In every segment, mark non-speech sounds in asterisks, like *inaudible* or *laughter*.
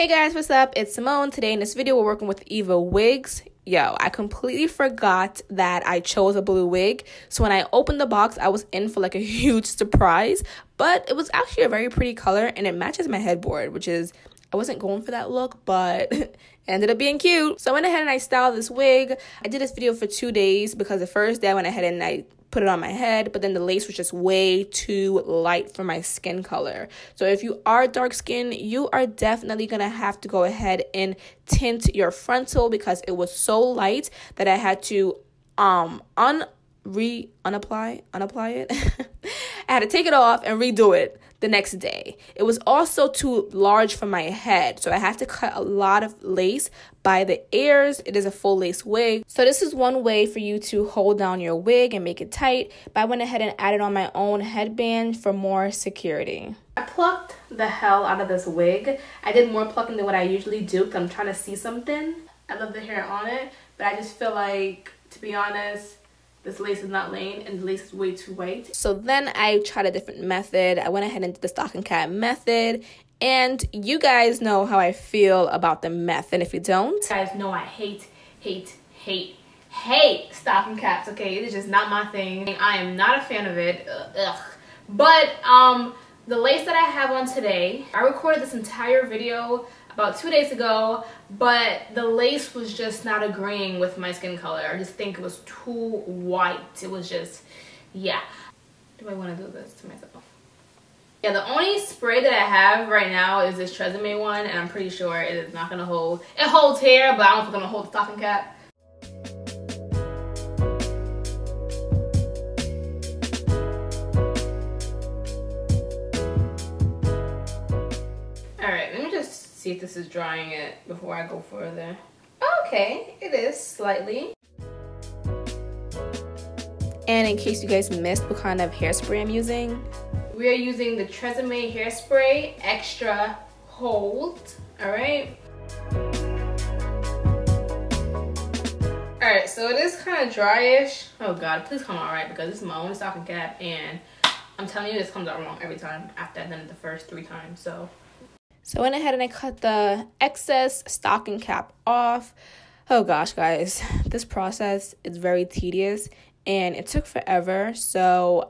Hey guys, what's up? It's Simone. Today in this video, we're working with Eva Wigs. Yo, I completely forgot that I chose a blue wig. So when I opened the box, I was in for like a huge surprise. But it was actually a very pretty color and it matches my headboard, which is, I wasn't going for that look, but *laughs* ended up being cute. So I went ahead and I styled this wig. I did this video for two days because the first day I went ahead and I put it on my head, but then the lace was just way too light for my skin color. So if you are dark skin, you are definitely gonna have to go ahead and tint your frontal because it was so light that I had to um un re unapply unapply it. *laughs* I had to take it off and redo it the next day. It was also too large for my head, so I had to cut a lot of lace by the ears. It is a full lace wig. So this is one way for you to hold down your wig and make it tight, but I went ahead and added on my own headband for more security. I plucked the hell out of this wig. I did more plucking than what I usually do because I'm trying to see something. I love the hair on it, but I just feel like, to be honest, this lace is not laying and the lace is way too white. So then I tried a different method. I went ahead and did the stocking cap method. And you guys know how I feel about the method. And if you don't, you guys know I hate, hate, hate, hate stocking caps. Okay, it is just not my thing. I am not a fan of it. Ugh. But um, the lace that I have on today, I recorded this entire video about two days ago, but the lace was just not agreeing with my skin color. I just think it was too white. It was just, yeah. Do I want to do this to myself? Yeah, the only spray that I have right now is this Tresemme one, and I'm pretty sure it is not going to hold. It holds hair, but I don't if it's going to hold the stocking cap. See if this is drying it before I go further. Oh, okay, it is slightly. And in case you guys missed what kind of hairspray I'm using, we are using the Tresemme hairspray extra hold, all right? All right, so it is kind of dryish. Oh God, please come out right because this is my only stocking cap and I'm telling you this comes out wrong every time after I've done it the first three times, so. So I went ahead and I cut the excess stocking cap off. Oh gosh, guys, *laughs* this process is very tedious and it took forever. So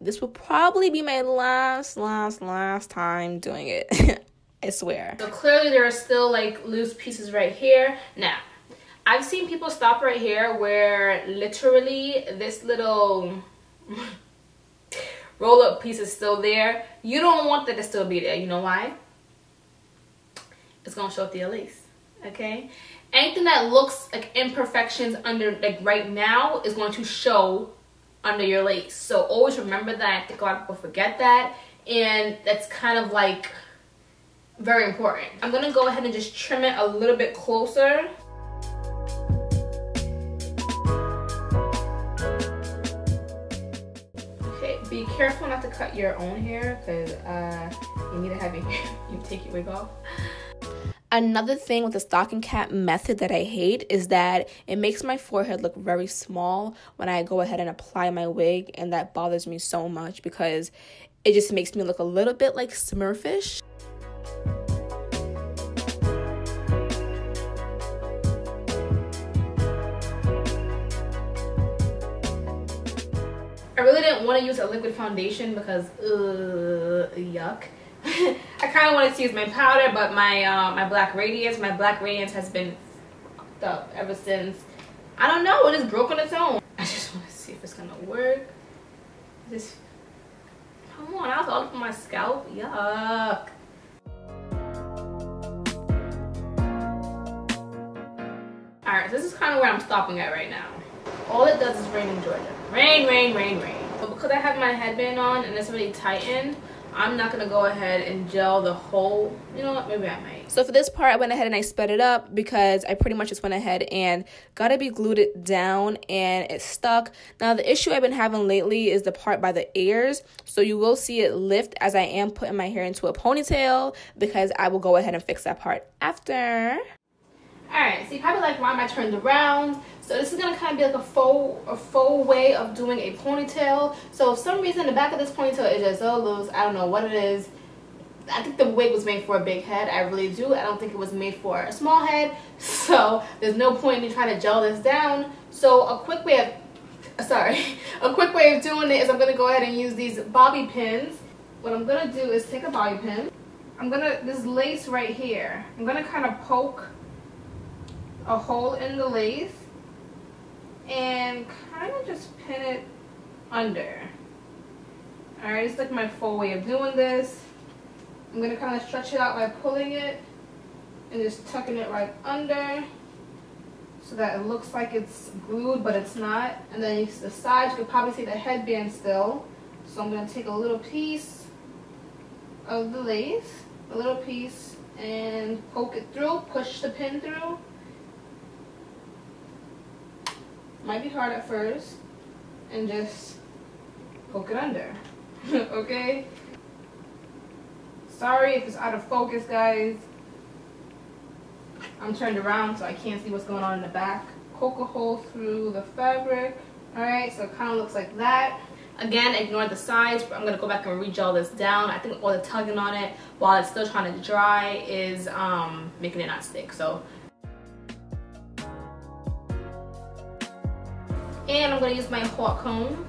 this will probably be my last, last, last time doing it. *laughs* I swear. So clearly there are still like loose pieces right here. Now, I've seen people stop right here where literally this little *laughs* roll up piece is still there. You don't want that to still be there. You know why? It's gonna show up the lace okay? Anything that looks like imperfections under like right now is going to show under your lace. So always remember that i think a lot of people forget that and that's kind of like very important. I'm gonna go ahead and just trim it a little bit closer. Okay be careful not to cut your own hair because uh you need to have your *laughs* hair you take your wig off Another thing with the stocking cap method that I hate is that it makes my forehead look very small when I go ahead and apply my wig, and that bothers me so much because it just makes me look a little bit like smurfish. I really didn't want to use a liquid foundation because, uh, yuck. I kind of wanted to use my powder, but my uh, my black radiance, my black radiance has been up ever since. I don't know, it just broke on its own. I just want to see if it's gonna work. This, come on, I was all on my scalp. Yuck. Alright, so this is kind of where I'm stopping at right now. All it does is rain in Georgia. Rain, rain, rain, rain. But because I have my headband on and it's really tightened, I'm not gonna go ahead and gel the whole, you know what, maybe I might. So for this part, I went ahead and I sped it up because I pretty much just went ahead and Got2b glued it down and it stuck. Now the issue I've been having lately is the part by the ears. So you will see it lift as I am putting my hair into a ponytail because I will go ahead and fix that part after. Alright, so you probably like why am I turned around? So this is gonna kind of be like a faux, a faux way of doing a ponytail. So for some reason the back of this ponytail is just so loose. I don't know what it is. I think the wig was made for a big head. I really do. I don't think it was made for a small head. *laughs* So there's no point in trying to gel this down. So a quick way of, *laughs* sorry, *laughs* a quick way of doing it is I'm going to go ahead and use these bobby pins. What I'm going to do is take a bobby pin. I'm going to, this lace right here, I'm going to kind of poke a hole in the lace and kind of just pin it under. Alright, it's like my full way of doing this. I'm going to kind of stretch it out by pulling it and just tucking it right under so that it looks like it's glued but it's not. And then the sides, you can probably see the headband still. So I'm going to take a little piece of the lace, a little piece, and poke it through, push the pin through. Might be hard at first. And just poke it under. *laughs* okay? Sorry if it's out of focus, guys. I'm turned around so I can't see what's going on in the back. Poke a hole through the fabric. Alright, so it kind of looks like that. Again, ignore the sides. I'm going to go back and re-gel this down. I think all the tugging on it while it's still trying to dry is um, making it not stick. So And I'm going to use my hot comb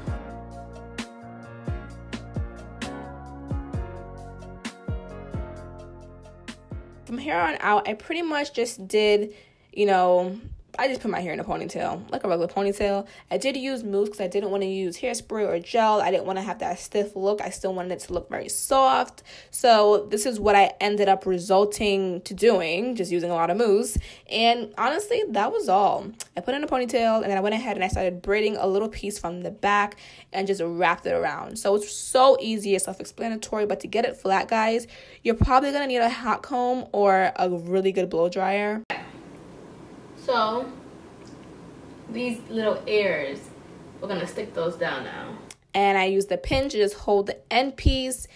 from here on out, I pretty much just did, you know, I just put my hair in a ponytail, like a regular ponytail. I did use mousse because I didn't want to use hairspray or gel. I didn't want to have that stiff look. I still wanted it to look very soft. So this is what I ended up resulting to doing, just using a lot of mousse. And honestly, that was all. I put in a ponytail and then I went ahead and I started braiding a little piece from the back and just wrapped it around. So it's so easy, it's self-explanatory, but to get it flat, guys, you're probably going to need a hot comb or a really good blow dryer. So these little ears, we're gonna stick those down now. And I use the pin to just hold the end piece.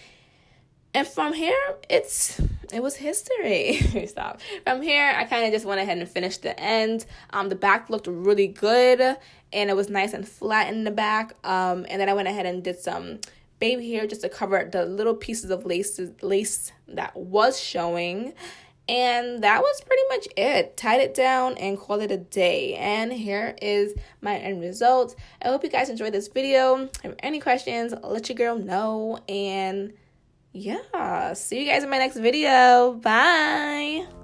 And from here, it's it was history. *laughs* Stop. From here, I kind of just went ahead and finished the end. Um, the back looked really good, and it was nice and flat in the back. Um, and then I went ahead and did some baby hair just to cover the little pieces of lace lace that was showing. And that was pretty much it. Tied it down and called it a day. And here is my end result. I hope you guys enjoyed this video. Have any questions, let your girl know. And yeah, see you guys in my next video. Bye.